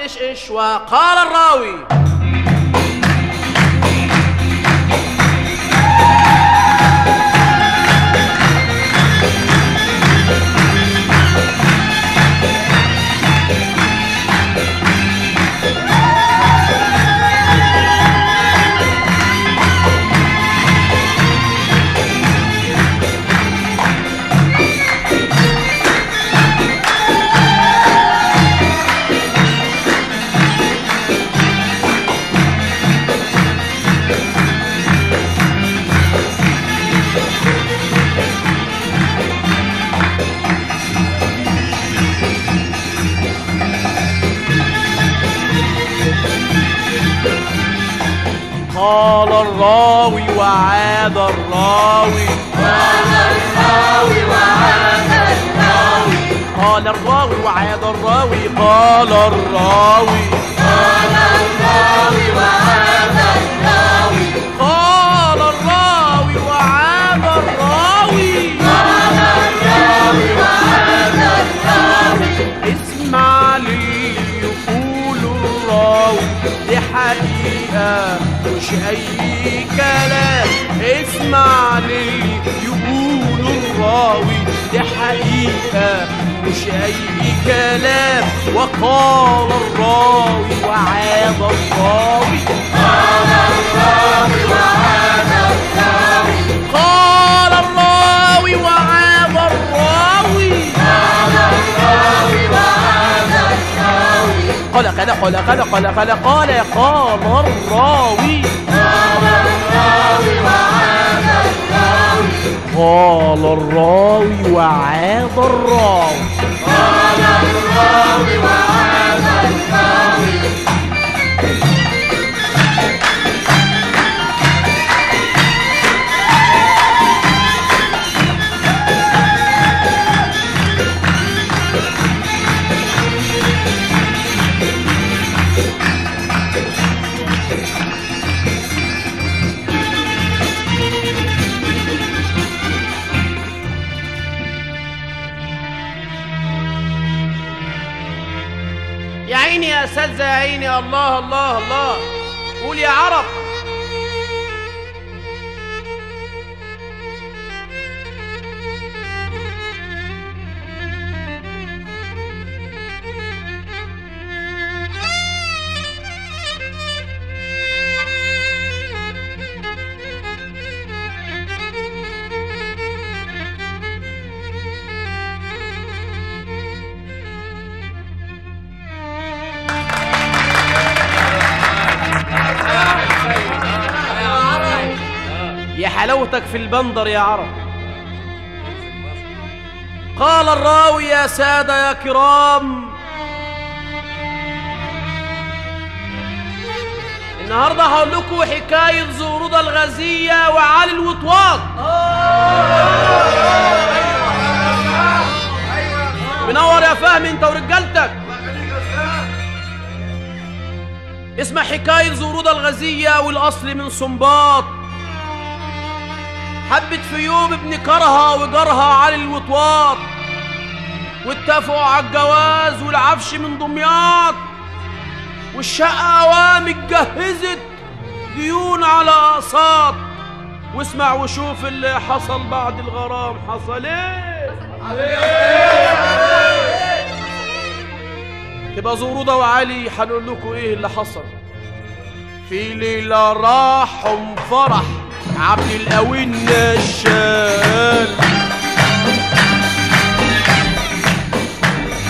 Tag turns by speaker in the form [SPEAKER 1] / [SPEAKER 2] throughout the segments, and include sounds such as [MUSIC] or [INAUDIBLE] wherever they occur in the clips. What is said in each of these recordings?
[SPEAKER 1] إيش إيش؟ وقال الراوي قال الراوي وعاد الراوي.
[SPEAKER 2] قال الراوي وعاد الراوي
[SPEAKER 1] قال الراوي. وعاد الراوي قال الراوي
[SPEAKER 2] قال الراوي وعاد الراوي.
[SPEAKER 1] قال الراوي وعاد الراوي
[SPEAKER 2] قال الراوي وعاد الراوي
[SPEAKER 1] اسمع لي يقول الراوي دي حقيقة مش أي كلام اسمع لي يقول الراوي دي حقيقة مش أي كلام وقال الراوي وعاد الراوي
[SPEAKER 2] قال الراوي وعاد الراوي
[SPEAKER 1] قال الراوي وعاد الراوي
[SPEAKER 2] قال الراوي وعاد الراوي
[SPEAKER 1] قال قال قال قال قال قال قال قال الراوي
[SPEAKER 2] قال الراوي وعاد الراوي.
[SPEAKER 1] قال الراوي وعاد عيني يا اساتذه يا عيني. الله الله الله. قول يا عرب. يا حلاوتك في البندر يا عرب. قال الراوي يا سادة يا كرام النهارده هقول لكم حكاية زورودة الغزية وعلي الوطواط منور يا فهمي انت ورجالتك. اسمع حكاية زورودة الغزية والأصل من صنباط حبت في يوم ابن كرها وجارها علي الوطواط واتفقوا على الجواز والعفش من دمياط والشقة أوام اتجهزت ديون على أقساط واسمع وشوف اللي حصل بعد الغرام حصل إيه؟ تبقى زورودة وعلي هنقول لكم إيه اللي حصل. في ليلة راحوا فرح عبد القوي النشال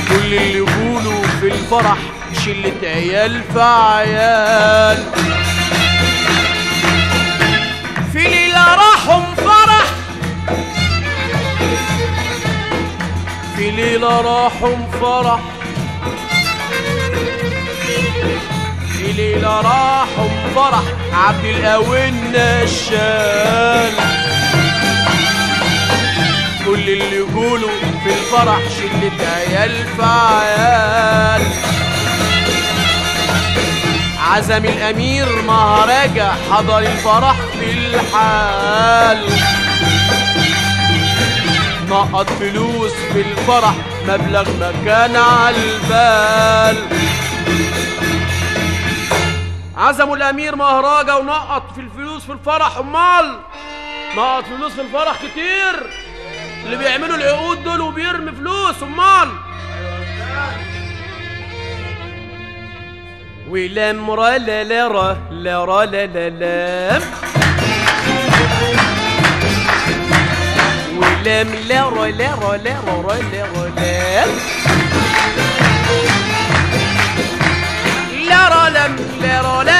[SPEAKER 1] كل اللي يقولوا في الفرح شلة عيال في عيال في ليلة راحوا فرح في ليلة راحوا فرح في ليلة راحوا فرح عبد القوي النشال كل اللي يقولوا في الفرح شلة عيال في عيال عزم الأمير مهرجة حضر الفرح في الحال. نقط فلوس في الفرح مبلغ ما كان عالبال عزموا الأمير مهراجة ونقط في الفلوس في الفرح. أمال! نقط فلوس في الفرح كتير. اللي بيعملوا العقود دول وبيرمي فلوس. أمال! ولم را لا لا را لا را لا لا لام ولم لا را لا را لا را را لا را لام لا را لم لا را لا.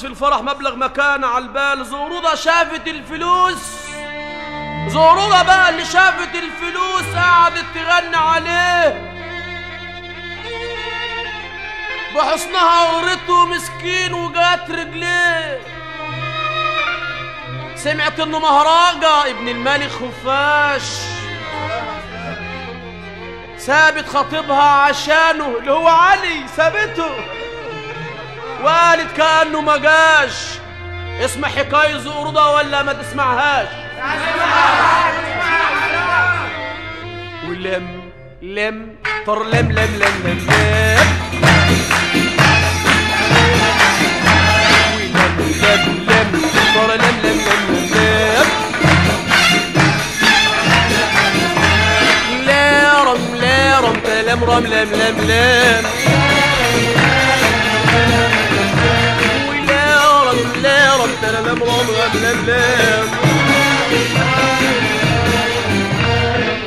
[SPEAKER 1] فلوس في الفرح مبلغ مكانه على البال. زهرودة شافت الفلوس. زهرودة بقى اللي شافت الفلوس قعدت تغني عليه. بحسنها ورته مسكين وجات رجليه. سمعت إنه مهراجة ابن الملك خفاش. سابت خطيبها عشانه اللي هو علي سابته. وقالت كأنه ما جاش اسمع حكاية زقرضة ولا ما تسمعهاش. ولم لم طر لم لم لم لم لم. ولم لم لم طر لم لم لم لم. لم لا رم رم لم لم لم.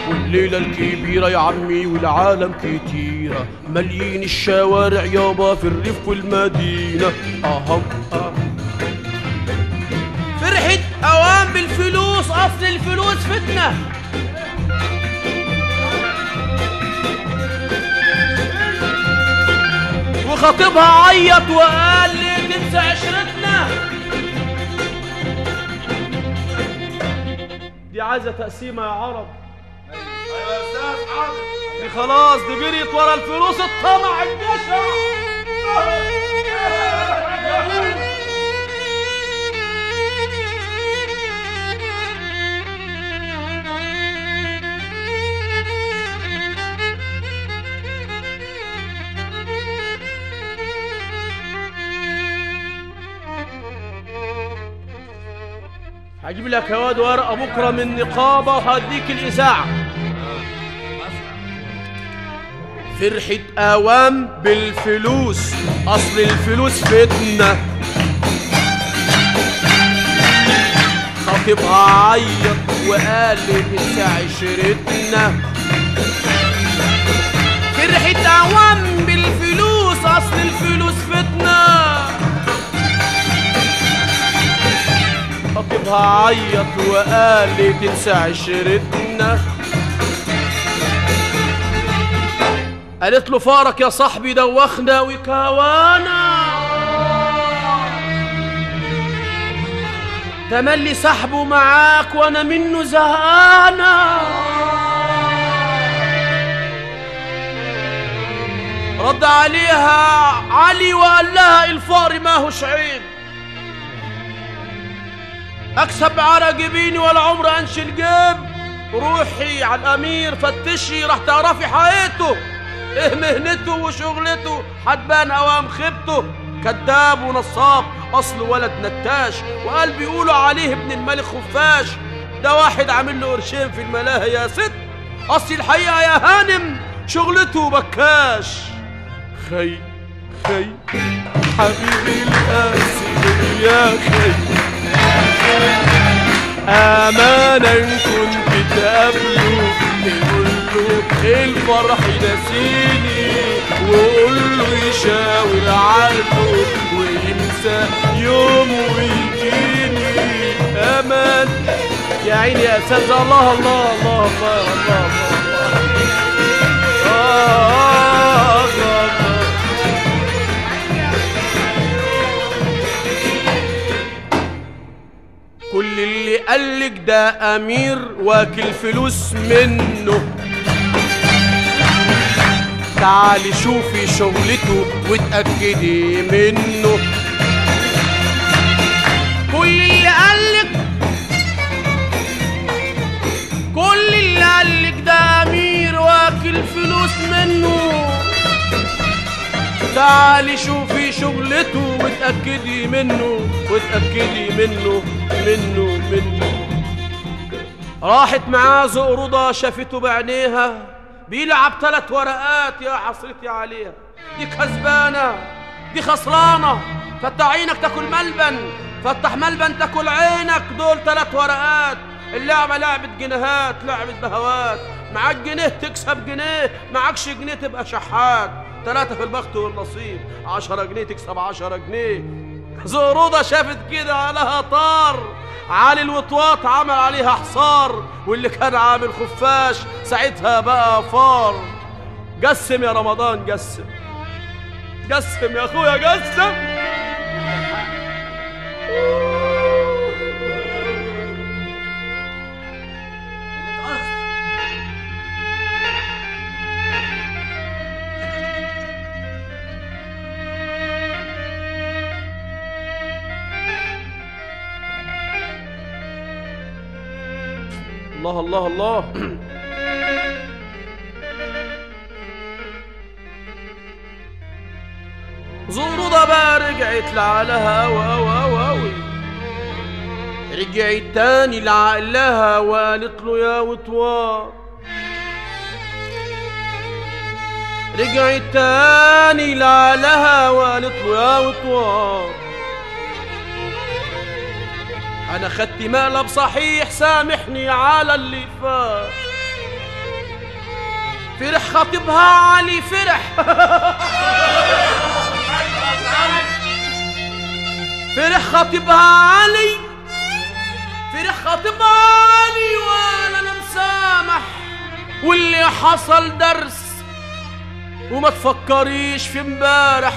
[SPEAKER 1] والليلة الكبيرة يا عمي والعالم كتيرة. مليين الشوارع يابا في الريف والمدينة. أهم فرحة أوام بالفلوس أصل الفلوس فتنة. وخطيبها عيط وقال لي تنسى عشرتنا. دي عايزة تقسيمة يا عرب.
[SPEAKER 2] أيوه يا أستاذ حاضر.
[SPEAKER 1] دي خلاص دي جريت ورا الفلوس الطمع الجشع. هجيب لك يا واد ورقه بكره من نقابة وهديك الإذاعة. فرحة أوام بالفلوس. أصل الفلوس فتنة. خطيبها عيط وقال تنسى عشرتنا. فرحة أوام بالفلوس. أصل الفلوس فتنة. خطيبها عيط وقال لي تنسى عشرتنا. قالت له فارك يا صاحبي دوخنا وكوانا. تملي سحبه معاك وأنا منه زهقانة رد عليها علي وقال لها الفار ما هوش عيب اكسب على جبيني ولا عمر انشي الجيب روحي على الامير فتشي راح تعرفي حقيقته إيه مهنته وشغلته هتبان اوام خيبته. كذاب ونصاب اصل ولد نتاش. وقال بيقولوا عليه ابن الملك خفاش. ده واحد عامل له قرشين في الملاهي يا ست. اصل الحقيقة يا هانم شغلته بكاش. خي خي حبيبي القاسي يا خي. إن كنت تقابله له الفرح نسيني له يشاور عنه وينسى يوم ويجيني. أمان يا عيني يا أستاذ الله الله الله الله الله الله. كل اللي قالك ده أمير واكل فلوس منه. تعالي شوفي شغلته واتأكدي منه. تعالي شوفي شغلته وتأكدي منه وتأكدي منه منه منه. راحت معاه زقرضة شافته بعينيها. بيلعب ثلاث ورقات يا حصرتي عليها. دي كسبانة دي خسرانة. فتح عينك تاكل ملبن. فتح ملبن تاكل عينك. دول ثلاث ورقات. اللعبة لعبة جنيهات لعبة بهوات. معاك جنيه تكسب جنيه. معاكش جنيه تبقى شحات. ثلاثة في البخت والنصيب. عشرة جنيه تكسب عشرة جنيه. زقرودة شافت كده عليها طار. علي الوطواط عمل عليها حصار. واللي كان عامل خفاش ساعتها بقى فار. قسم يا رمضان قسم قسم يا أخويا قسم الله الله الله. زورودة بقى رجعت واوا واوي رجعت تاني لعقلها وقالت له يا وطوار رجعت تاني لعلها وقالت له يا وطوار أنا خدت مقلب صحيح سامحني على اللي فات. فرح خطيبها علي فرح. فرح خطيبها علي فرح خطيبها علي وأنا أنا مسامح. واللي حصل درس وما تفكريش في امبارح.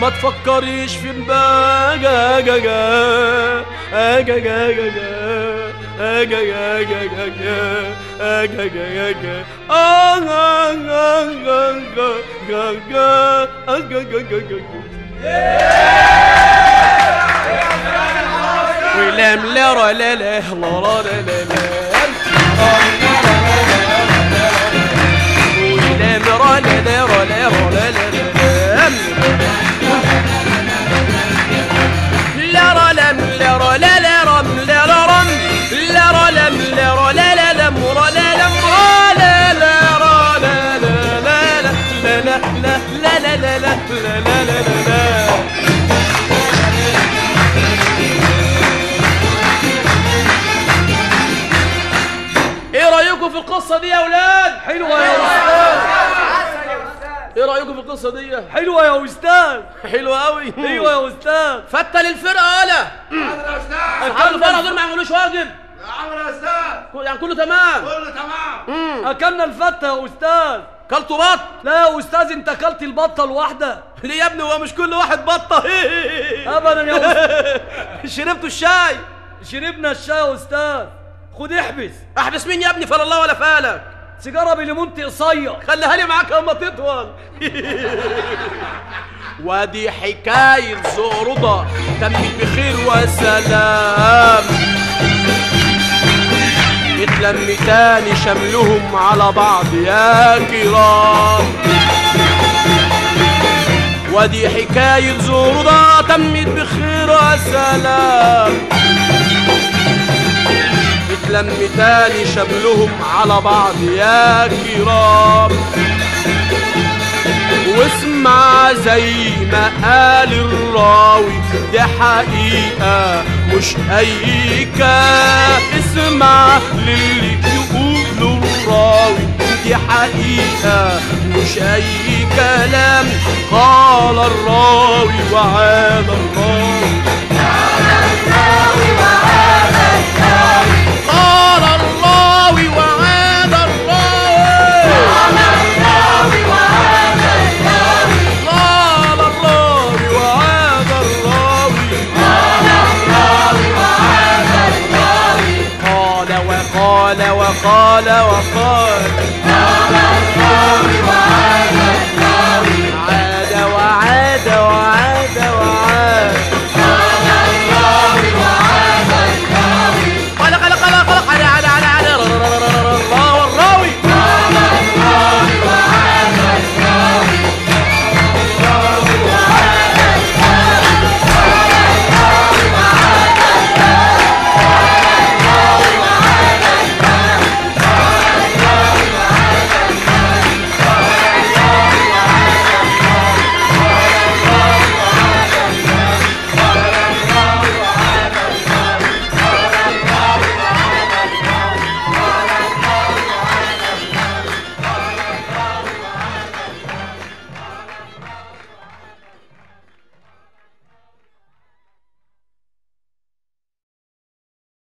[SPEAKER 1] ما تفكريش في ولام لا را لا لا لا را لا لا لا ولام را لا لا را لا را لا لا دي يا أولاد.
[SPEAKER 3] حلوة يا أستاذ.
[SPEAKER 1] إيه رأيكم في القصة دي؟
[SPEAKER 3] حلوة يا أستاذ.
[SPEAKER 1] حلوة قوي
[SPEAKER 3] أيوة يا أستاذ.
[SPEAKER 1] فتل الفرقة يالا
[SPEAKER 2] حاضر يا أستاذ
[SPEAKER 1] اصحاب الفرقه دول ما يعملوش واجب
[SPEAKER 2] حاضر يا أستاذ
[SPEAKER 1] يعني كله تمام.
[SPEAKER 2] كله تمام
[SPEAKER 3] أكلنا الفتة يا أستاذ.
[SPEAKER 1] كلتوا بط.
[SPEAKER 3] لا يا أستاذ أنت أكلت البطة الواحدة. [LAUGHS]
[SPEAKER 1] ليه يا ابني؟ هو مش كل واحد بطة.
[SPEAKER 3] أبدا يا أستاذ. [LAUGHS]
[SPEAKER 1] شربتوا الشاي.
[SPEAKER 3] شربنا الشاي يا أستاذ. خد احبس.
[SPEAKER 1] احبس مين يا ابني فلا الله ولا فالك
[SPEAKER 3] سيجارة بليمون قصير
[SPEAKER 1] خليها لي معاك اما تطول. [LAUGHS] ودي حكاية زقرضة تمت بخير وسلام. اتلم تاني شملهم على بعض يا كرام. ودي حكاية زقرضة تمت بخير وسلام. اتلم تاني شملهم على بعض يا كرام. واسمع زي ما قال الراوي دي حقيقة مش أي اسمع للي يقوله الراوي دي حقيقة مش أي كلام قال الراوي وعاد الراوي. قال وقال وقال وقال, وقال, وقال, وقال